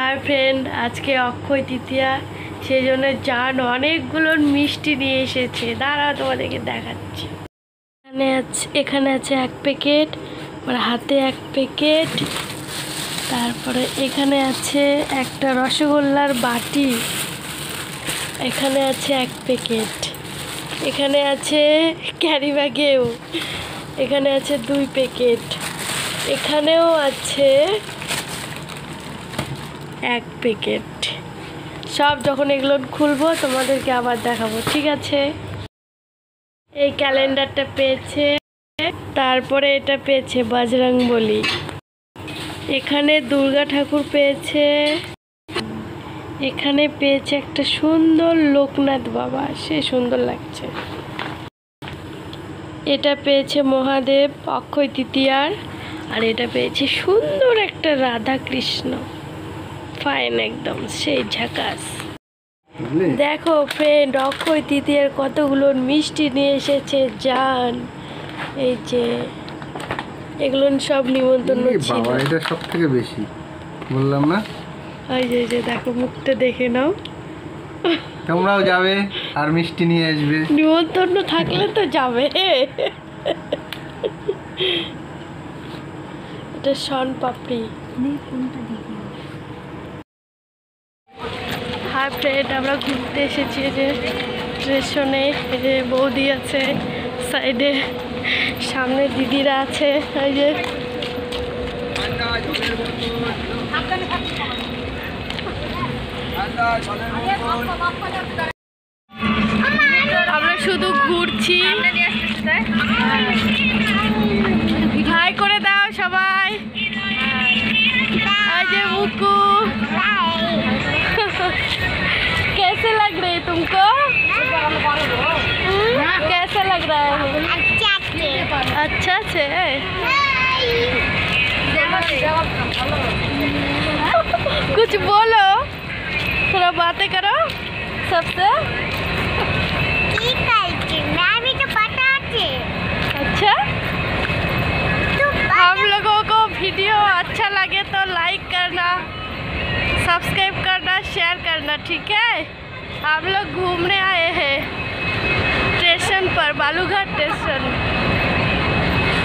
Hi friend, আজকে অক্ষয় তৃতীয়া সেই জন্য জান অনেকগুলো মিষ্টি নিয়ে এসেছে। দাঁড়া, তোমাদেরকে দেখাচ্ছি। এখানে আছে এখানে আছে এক প্যাকেট আমার হাতে এক প্যাকেট। তারপরে এখানে আছে একটা রসগোল্লার বাটি। এখানে আছে এক প্যাকেট। এখানে আছে ক্যারি ব্যাগেও। এখানে আছে দুই প্যাকেট। এখানেও আছে এক প্যাকেট। সব যখন এগুলো খুলবো, তোমাদেরকে আবার দেখাবো, ঠিক আছে? এই ক্যালেন্ডারটা পেয়েছে, তারপরে এটা পেয়েছে বজরং বলি। এখানে দুর্গা ঠাকুর পেয়েছে, এখানে পেয়েছে একটা সুন্দর লোকনাথ বাবা, সে সুন্দর লাগছে। এটা পেয়েছে মহাদেব অক্ষয় তৃতীয়ার, আর এটা পেয়েছে সুন্দর একটা রাধা কৃষ্ণ ফাইন একদম সেই ঝাকাস। দেখো ফ্রেন্ড অক্ষয় তৃতীয়ার কতগুলো মিষ্টি নিয়ে এসেছে জান। এই যে এগুলো সব নিমন্ত্রণ ছিল। বাবা এটা সব থেকে বেশি। বললাম না? ওই যে এই যে দেখো মুখটা দেখে নাও। তোমরাও যাবে আর মিষ্টি নিয়ে আসবে। নিমন্ত্রণ থাকলে তো যাবে। এটা শন পাপড়ি। হাই ফ্রেন্ড আমরা ঘুরতে এসেছি যে স্টেশনে এই যে বৌদি আছে সাইডে সামনে দিদিরা আছে, এই যে। আমরা শুধু ঘুরছি। হাই করে দাও সবাই। যে মুকু अच्छा से कुछ बोलो। थोड़ा बातें करो सबसे। अच्छा। हम लोगों को वीडियो अच्छा लगे तो लाइक करना सब्सक्राइब करना शेयर करना, ठीक है? हम लोग घूमने आए हैं। स्टेशन पर, बालूघाट स्टेशन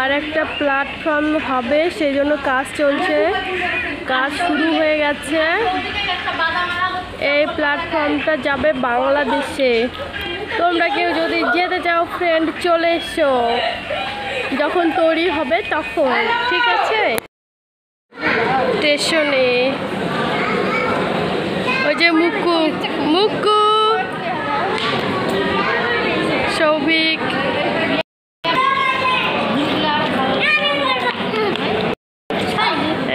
আর একটা প্ল্যাটফর্ম হবে সেই জন্য কাজ চলছে। কাজ শুরু হয়ে গেছে। এই প্ল্যাটফর্মটা যাবে বাংলাদেশে। তোমরা কেউ যদি যেতে চাও ফ্রেন্ড চলে এসো। যখন তৈরি হবে তখন, ঠিক আছে? স্টেশনে। ওই যে মুকু মুকু সৌভিক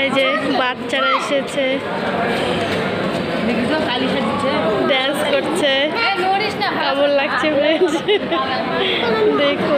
এই যে বাচ্চারা এসেছে। ড্যান্স করছে। কেমন লাগছে দেখুন দেখো।